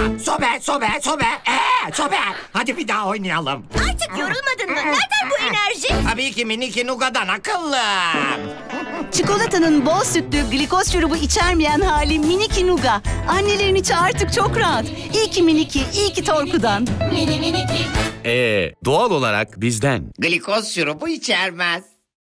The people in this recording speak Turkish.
Sobe, sobe, sobe. Ee, sobe. Hadi bir daha oynayalım. Artık yorulmadın mı? Nereden bu enerji? Tabii ki Miniki Nuga'dan akıllı. Çikolatanın bol sütlü glikoz şurubu içermeyen hali Miniki Nuga. Annelerin içi artık çok rahat. İyi ki Miniki, iyi ki Torku'dan. Ee, doğal olarak bizden. Glikoz şurubu içermez.